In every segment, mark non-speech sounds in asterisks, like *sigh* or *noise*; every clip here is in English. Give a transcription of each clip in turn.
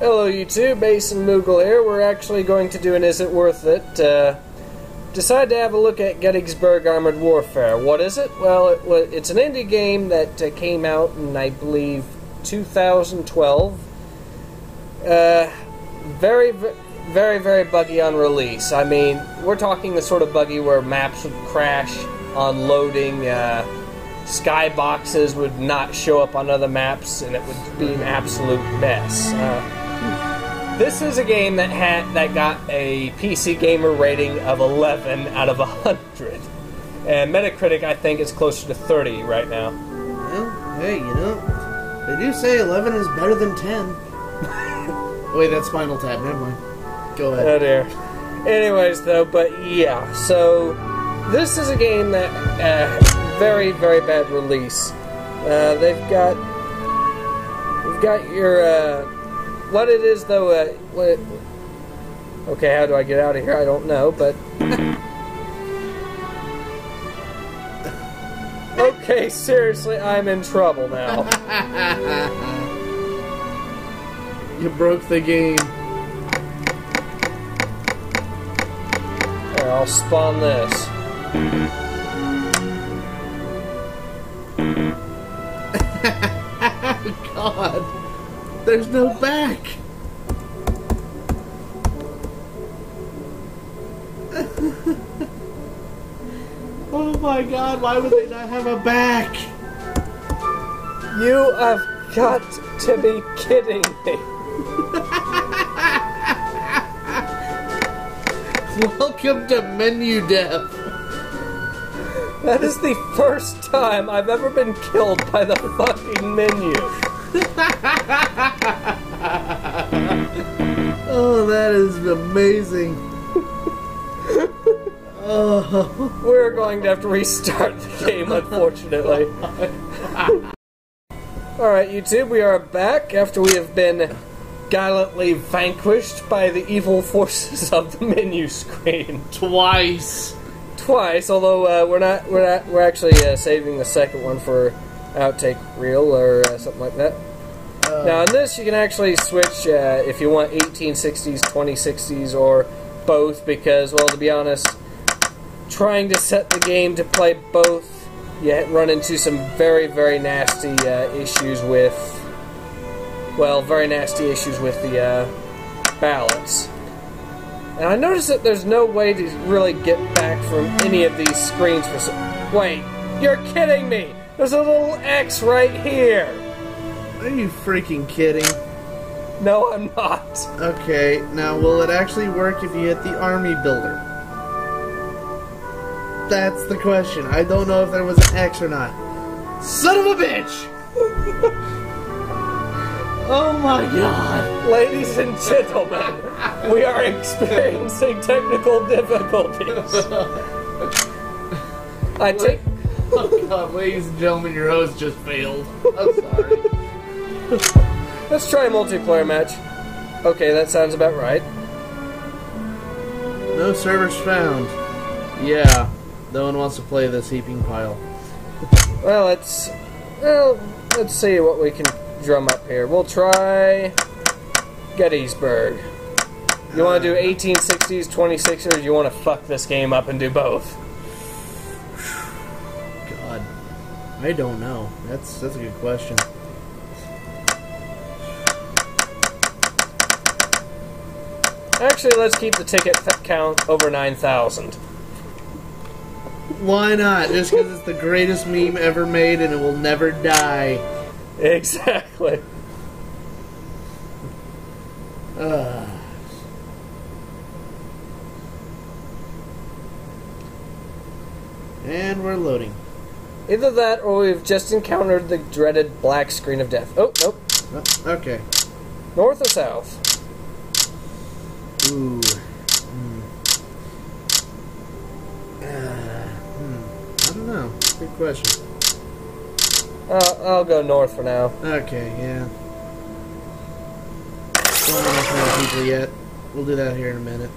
Hello, YouTube. Mason Moogle here. We're actually going to do an Is It Worth It? Uh, to have a look at Gettysburg Armored Warfare. What is it? Well, it, it's an indie game that uh, came out in, I believe, 2012. Uh, very, very, very buggy on release. I mean, we're talking the sort of buggy where maps would crash on loading, uh, skyboxes would not show up on other maps, and it would be an absolute mess. Uh, this is a game that had that got a PC gamer rating of 11 out of 100, and Metacritic I think is closer to 30 right now. Well, hey, you know, they do say 11 is better than 10. *laughs* Wait, that's Spinal Tap. Never mind. Go ahead. Oh dear. Anyways, though, but yeah, so this is a game that uh, very, very bad release. Uh, they've got, you've got your, uh, what it is though. Uh, what? Okay, how do I get out of here? I don't know, but. *laughs* okay, seriously, I'm in trouble now. *laughs* You broke the game. Here, I'll spawn this. *laughs* God. There's no back. *laughs* oh my god, why would they not have a back? You have got to be kidding me. *laughs* Welcome to menu death. That is the first time I've ever been killed by the fucking menu. *laughs* Oh, that is amazing. oh, *laughs* We're going to have to restart the game, unfortunately. *laughs* Alright, YouTube, we are back after we have been gallantly vanquished by the evil forces of the menu screen. twice. Twice, although uh, we're not, we're not, we're actually uh, saving the second one for outtake reel or uh, something like that. now, in this, you can actually switch uh, if you want 1860s, 2060s, or both, because, well, to be honest, trying to set the game to play both, you run into some very, very nasty uh, issues with, well, very nasty issues with the uh, ballots. And I noticed that there's no way to really get back from any of these screens for some. Wait, you're kidding me! There's a little X right here! Are you freaking kidding? No, I'm not. Okay, now will it actually work if you hit the army builder? That's the question. I don't know if there was an X or not. Son of a bitch! *laughs* oh my god! Ladies and gentlemen, we are experiencing technical difficulties. *laughs* I take. Oh god, ladies and gentlemen, your host just failed. I'm sorry. *laughs* Let's try a multiplayer match. Okay, that sounds about right. No servers found. Yeah, no one wants to play this heaping pile. Well, let's. Well, let's see what we can drum up here. We'll try Gettysburg. You want to do 1860s, 26ers, you want to fuck this game up and do both? I don't know. That's that's a good question. Actually, let's keep the ticket th- count over 9,000. Why not? Just because it's the greatest meme ever made and it will never die. Exactly. Ugh. *sighs* And we're loading. Either that, or we've just encountered the dreaded black screen of death. Oh, nope. Oh, okay. North or south? Ooh. Hmm. Uh, hmm. I don't know. Good question. Uh, I'll go north for now. Okay, yeah. Don't many people yet. We'll do that here in a minute.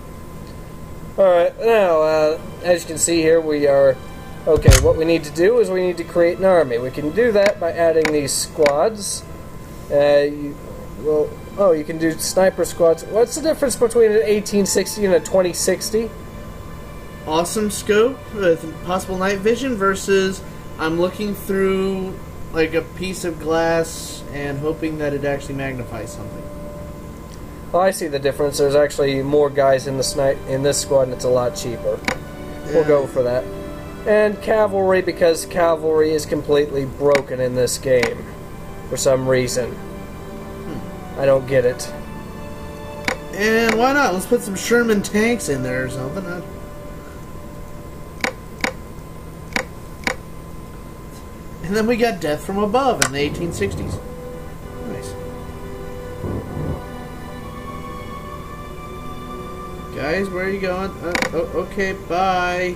Alright, now, uh, as you can see here, we are. Okay, what we need to do is we need to create an army. We can do that by adding these squads. Uh, you, well, Oh, you can do sniper squads. What's the difference between an 1860 and a 2060? Awesome scope with possible night vision versus I'm looking through like a piece of glass and hoping that it actually magnifies something. Oh, I see the difference. There's actually more guys in the snipe in this squad, and it's a lot cheaper. We'll go for that. And cavalry, because cavalry is completely broken in this game for some reason. I don't get it. And why not? Let's put some Sherman tanks in there or something. And then we got Death from Above in the 1860s. Nice. Guys, where are you going? Uh, oh, okay, bye.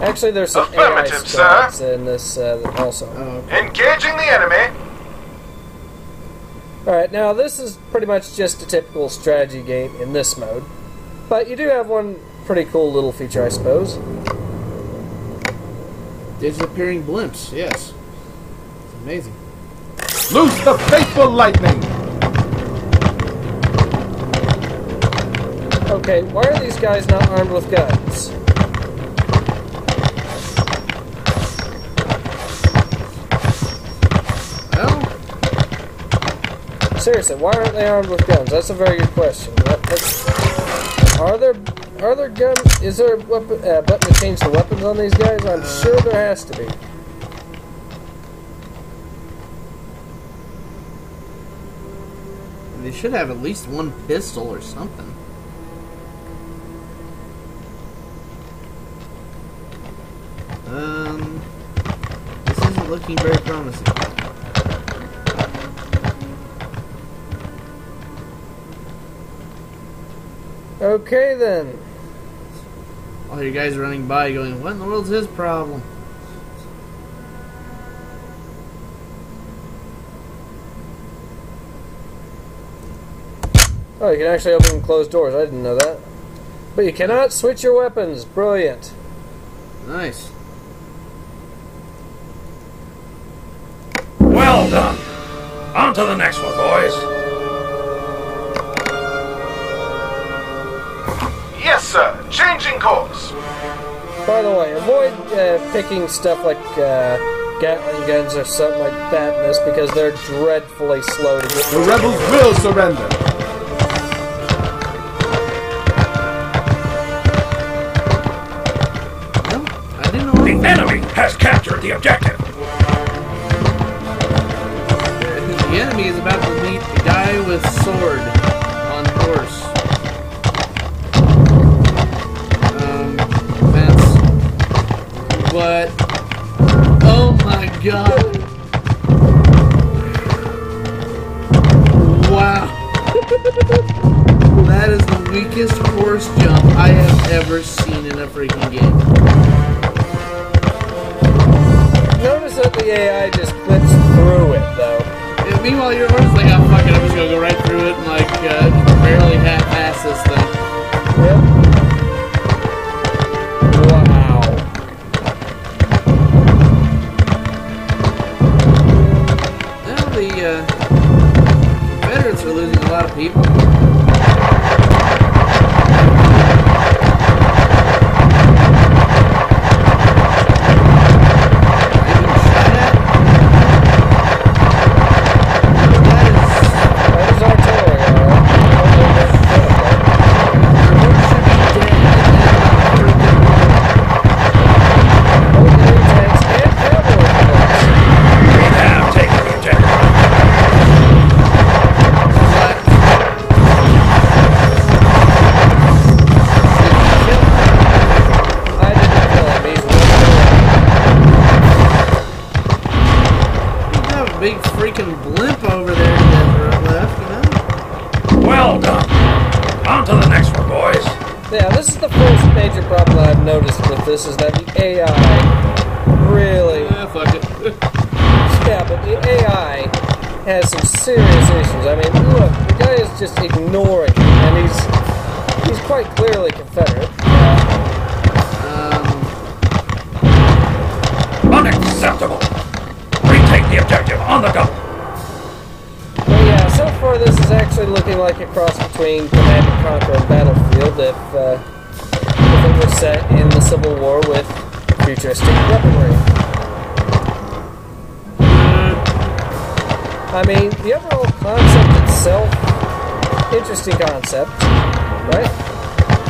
Actually, there's some AI Affirmative, squads in this uh, also. Oh, okay. Engaging the enemy. Alright, now this is pretty much just a typical strategy game in this mode. But you do have one pretty cool little feature, I suppose. Disappearing blimps, yes. It's amazing. Loose the fateful lightning! Okay, why are these guys not armed with guns? Seriously, why aren't they armed with guns? That's a very good question. Are there are there guns? Is there a weapon, uh, button to change the weapons on these guys? I'm sure there has to be. they should have at least one pistol or something. Um, this isn't looking very promising. Okay then. All you guys running by going, what in the world's his problem? Oh, you can actually open and close doors. I didn't know that. But you cannot switch your weapons. Brilliant. Nice. Well done. On to the next one, boys. Changing course. By the way, avoid uh, picking stuff like uh, Gatling guns or something like that in this because they're dreadfully slow to get. The rebels will surrender. No, I didn't know. The enemy has captured the objective. The enemy is about to meet a guy with sword the horse jump I have ever seen in a freaking game. Notice that the AI just clips through it, though. And meanwhile, your horse is like, oh fuck it, I'm just gonna go right through it and like uh, barely half-ass this thing. Yep. This is that the AI really Yeah, fuck it. *laughs* Yeah, but the AI has some serious issues. I mean, look, the guy is just ignoring, it, and he's he's quite clearly Confederate. Um, Unacceptable. Retake the objective on the go so far, this is actually looking like a cross between Command and Conquer and Battlefield if, uh, if it was set in the Civil War with futuristic weaponry. I mean, the overall concept itself, interesting concept, right?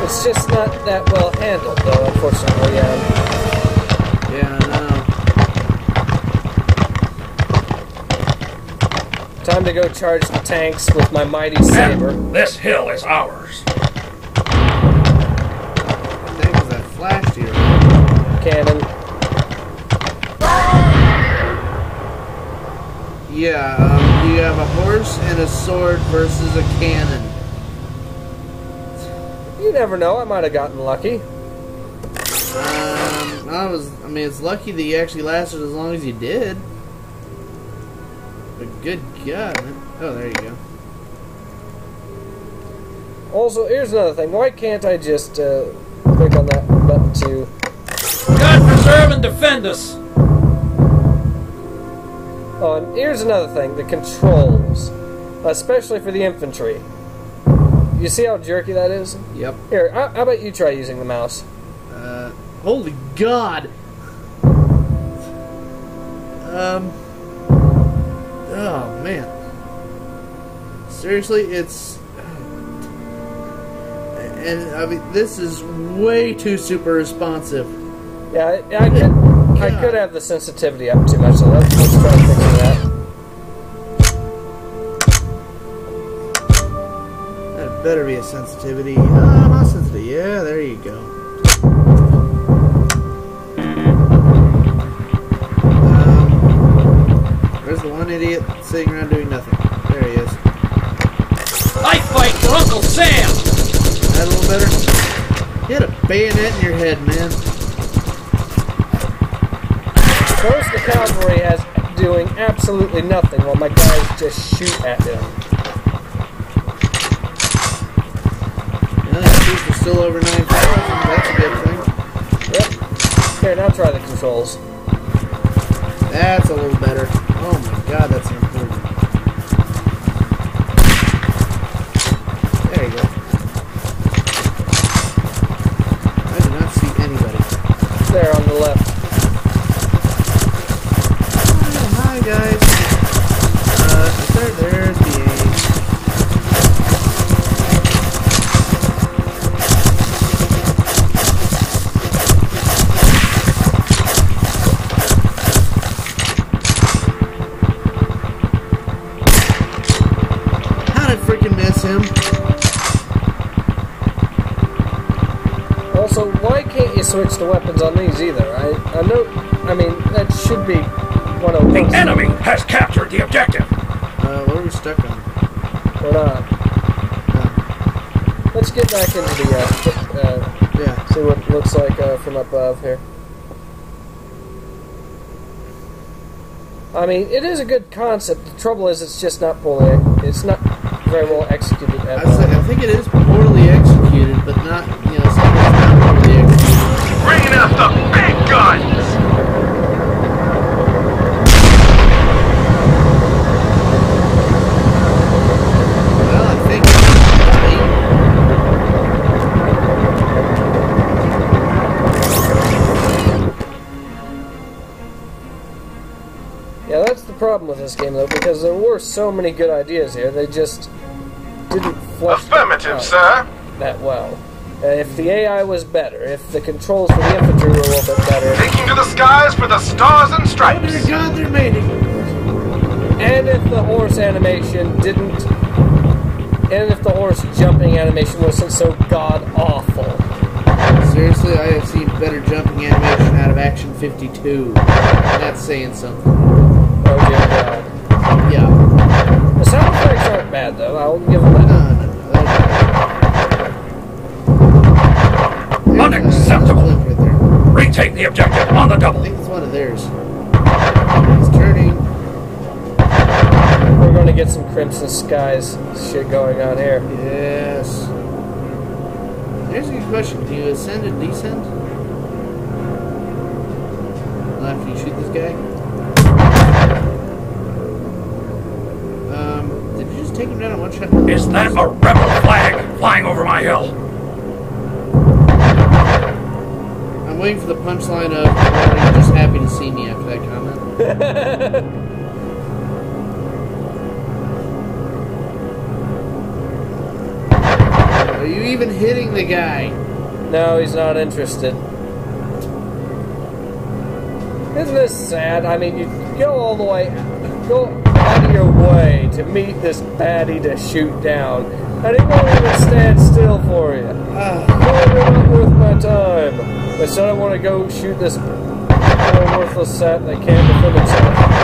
It's just not that well handled, though, unfortunately. Um, Yeah, I know. time to go charge the tanks with my mighty saber. And this hill is ours. Cannon. Yeah, um, you have a horse and a sword versus a cannon. You never know, I might have gotten lucky. Um, I was. I mean, it's lucky that you actually lasted as long as you did. But good God! Oh, there you go. Also, here's another thing. Why can't I just uh, click on that button to and defend us. Oh, and here's another thing the controls, especially for the infantry. You see how jerky that is? Yep. Here, how how about you try using the mouse? Uh, holy God! Um. Oh man. Seriously, it's. And I mean, this is way too super responsive. Yeah, I, I could, I could have the sensitivity up too much, so let's, let's try fixing that. That better be a sensitivity. Ah, not sensitivity. Yeah, there you go. Um, there's the one idiot sitting around doing nothing. There he is. I fight for Uncle Sam. That a little better? Hit a bayonet in your head, man. First, the cavalry has doing absolutely nothing while my guys just shoot at them. Yeah, that troops are still over 9,000. That's a good thing. Yep. Here, now try the controls. That's a little better. Oh my god, that's an improvement. There you go. I do not see anybody. There on the left. Oh, hi guys. Uh, there, there's the aim. How freaking miss him? Also, why can't you switch the weapons on these either? I, I know, I mean, that should be one of The those. enemy has captured the objective. Uh, what are we stuck on? Or not. Let's get back into the, uh, uh, Yeah. see what it looks like uh, from above here. I mean, it is a good concept. The trouble is, it's just not fully, it's not very well executed at I, like. I think it is poorly executed, but not, you know, something's not poorly executed. Bringing out the this game, though, because there were so many good ideas here. They just didn't flesh Affirmative, out sir. that well. Uh, if the AI was better, if the controls for the infantry were a little bit better, Taking to the skies for the stars and stripes. dear God, they're mating. and if the horse animation didn't, and if the horse jumping animation wasn't so god awful. Seriously, I have seen better jumping animation out of Action 52. That's saying something. Oh dear God. Yeah. The sound effects aren't bad though. I'll give them No, that. no, no. that- uh, Unacceptable. Clint right. Retake the objective on the double. I double. think it's one of theirs. He's turning. We're going to get some Crimson Skies shit going on here. Yes. Here's a good question. Do you ascend and descend? After you shoot this guy? Take him down in one shot? Is that a rebel flag flying over my hill? I'm waiting for the punchline of "Well, you're just happy to see me after that comment. *laughs* Are you even hitting the guy? No, he's not interested. Isn't this sad? I mean, you go all the way, go out of your way to meet this baddie to shoot down, and he won't even stand still for you. Ah, No, you're not worth my time. Instead, I want to go shoot this worthless sap that can't defend himself.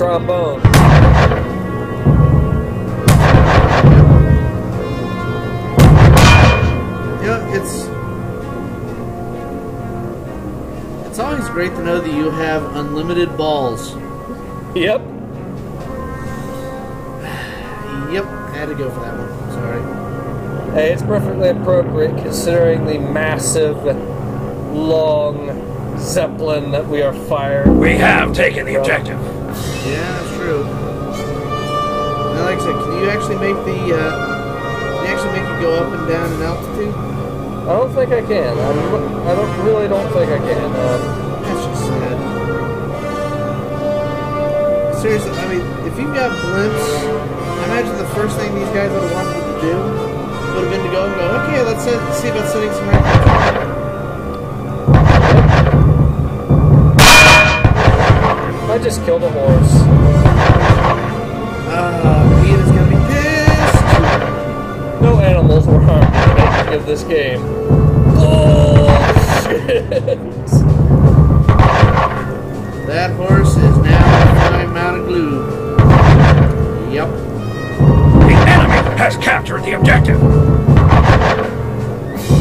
Trombone. Yeah, it's it's always great to know that you have unlimited balls. Yep. Yep, I had to go for that one. Sorry. Hey, it's perfectly appropriate considering the massive, long zeppelin that we are firing. We have taken the objective. Yeah, that's true. Now, like I said, can you actually make the uh, can you actually make it go up and down in altitude? I don't think I can. I'm, I don't really don't think I can. Um, That's just sad. Seriously, I mean, if you've got blimps, I imagine the first thing these guys would have wanted you to do would have been to go and go, okay, let's see about setting some records. I just killed a horse. Ah, Ian is gonna be pissed. No animals were harmed in the making of this game. Oh shit! That horse is now a fine of glue. Yep. The enemy has captured the objective.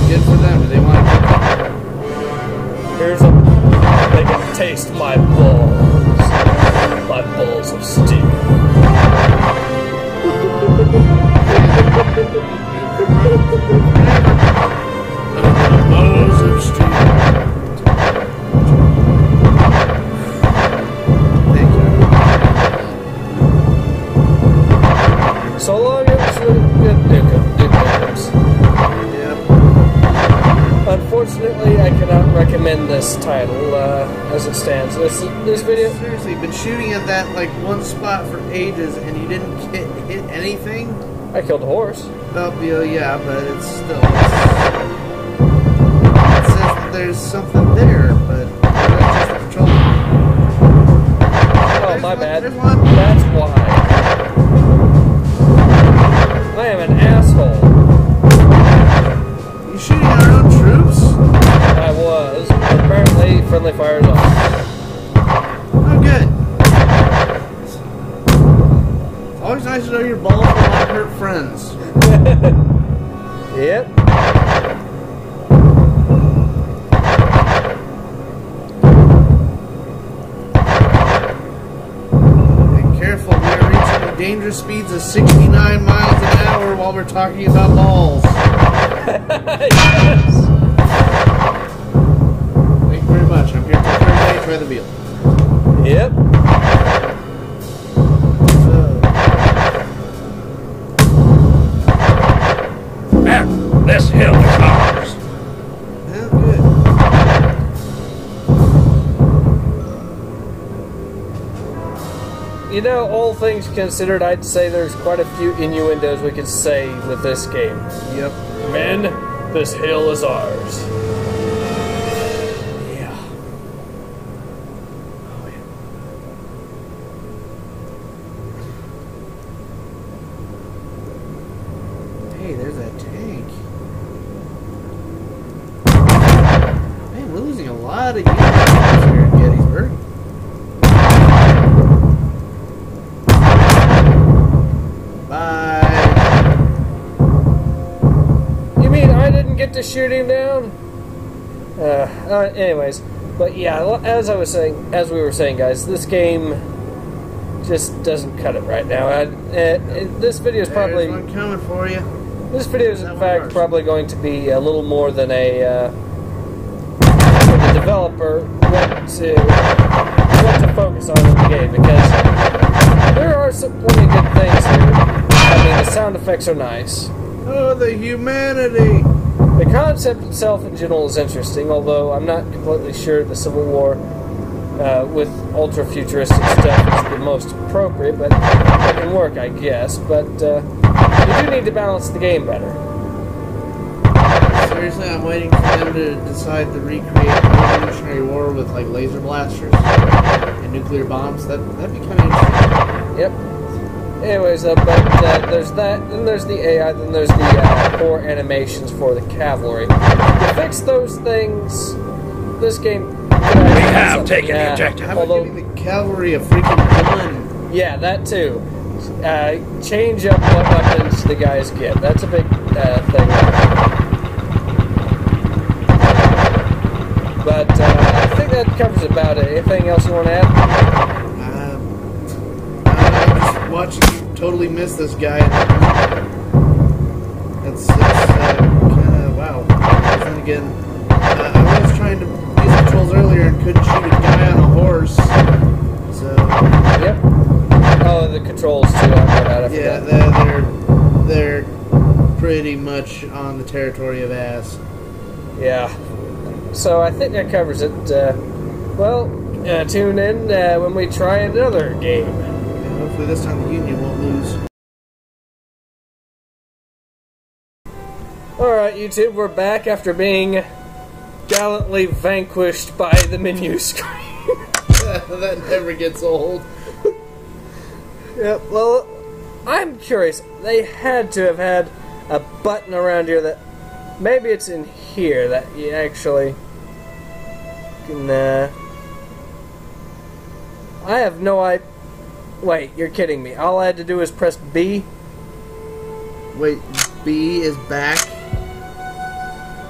Good for them. Do they want to Here's a. They can taste my balls. My balls of steel. Balls of steel. Thank you. So long as good Nukem, Duke Nukem's. Unfortunately, I cannot recommend this title uh, as it stands. This this video. Seriously, been shooting at that like one spot for ages, and you didn't hit, hit anything. I killed a horse. Well, yeah, yeah, but it's still. It says that there's something there, but that's just the control. Oh, There's my one- bad. there's one. That's dangerous speeds of 69 miles an hour while we're talking about balls. yes. *laughs* Thank you very much. I'm here to Try the veal. Yep. You know, all things considered, I'd say there's quite a few innuendos we could say with this game. Yep. Men, this hill is ours. Yeah. Oh, yeah. Hey, there's that tank. Man, we're losing a lot of units here in Gettysburg. Bye. You mean I didn't get to shoot him down? Uh, uh, anyways, But yeah, as I was saying, as we were saying, guys, this game just doesn't cut it right now. I, this video is probably one coming for you. this video is in fact works. probably going to be a little more than a uh, the developer what to what to focus on in the game because there are some plenty good things here. I mean, the sound effects are nice. Oh, the humanity! The concept itself in general is interesting, although I'm not completely sure the Civil War uh, with ultra futuristic stuff is the most appropriate, but it can work, I guess. But uh, you do need to balance the game better. Seriously, I'm waiting for them to decide to recreate the Revolutionary War with like laser blasters and nuclear bombs. That that'd be kind of interesting. Yep. Anyways, uh, but uh, there's that, then there's the AI, then there's the uh, core animations for the cavalry. To fix those things, this game. We have taken the objective. How about Although, giving the cavalry a freaking gun? Yeah, that too. Uh, change up what weapons the guys get. That's a big uh, thing. But uh, I think that covers about it. Anything else you want to add? Watching you totally miss this guy. That's, that's uh, kind of wow. Then again, uh, I was trying to use controls earlier and couldn't shoot a guy on a horse. So Yep. Oh, the controls too. I yeah, they're they're, they're pretty much on the territory of ass. Yeah. So I think that covers it. Uh, well, uh, tune in uh, when we try another game. Hopefully this time the Union won't lose. Alright, YouTube, we're back after being gallantly vanquished by the menu *laughs* screen. *laughs* that never gets old. Yep, well, I'm curious. They had to have had a button around here that. Maybe it's in here that you actually can. Uh, I have no idea. Wait, you're kidding me. All I had to do was press B? Wait, B is back.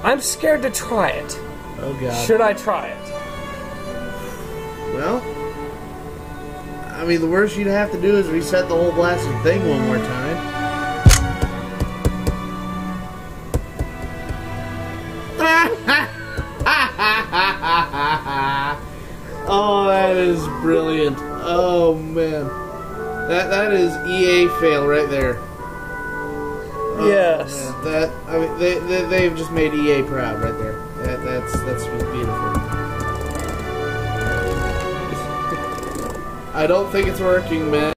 I'm scared to try it. Oh god. Should I try it? Well, I mean, the worst you'd have to do is reset the whole blasted thing one more time. Made EA proud right there. That that's that's beautiful. *laughs* I don't think it's working, man.